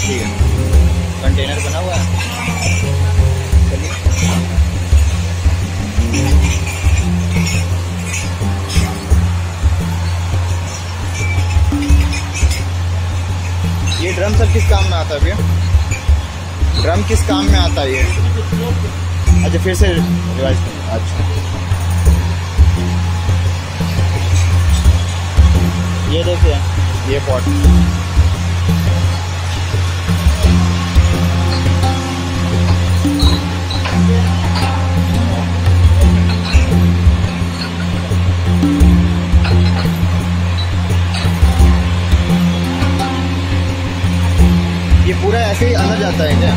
पट्टी है। कंटेनर बना हुआ है। ये ड्रम सर किस काम में आता है भैया? ड्रम किस काम में आता है ये? अच्छा फिर से रिवाइज कर। अच्छा। ये देखिए। ये पॉट जाता है क्या?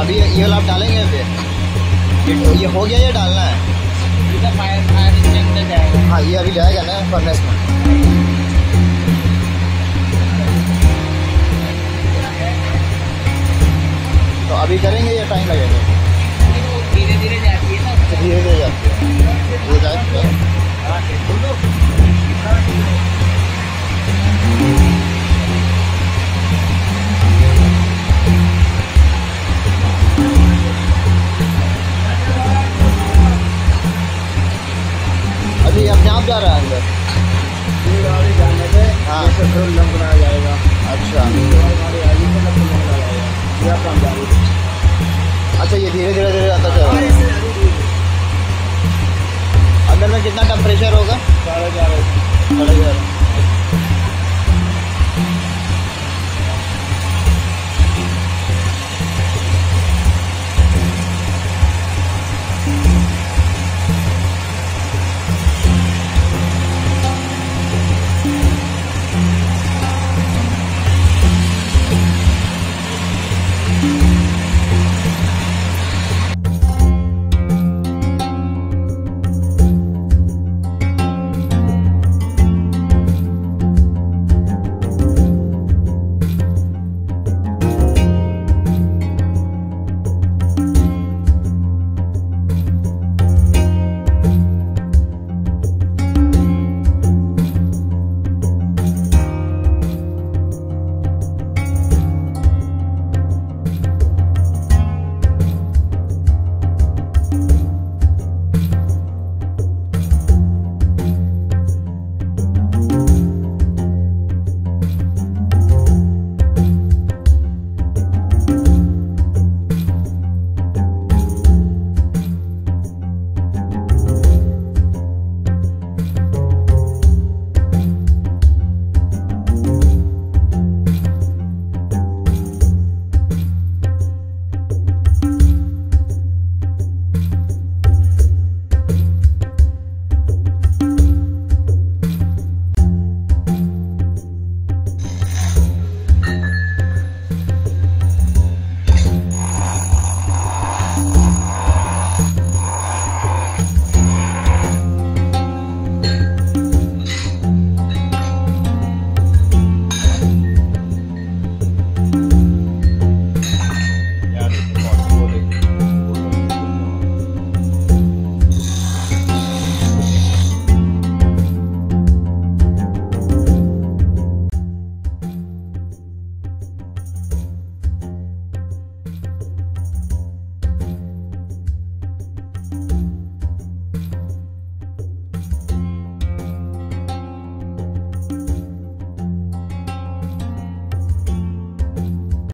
अभी ये वाला आप डालेंगे अभी ये, ये हो गया ये डालना है? फायर फायर हाँ ये अभी जाएगा ना फर्नेस में तो अभी करेंगे या टाइम लगेगा? धीरे धीरे जाती है ना। धीरे धीरे जाती है। वो जाए अभी जा रहा है अंदर। जाएगा अच्छा। अच्छा ये धीरे धीरे धीरे आता चल अंदर में कितना टेम्परेचर होगा? साढ़े ग्यारह। साढ़े ग्यारह।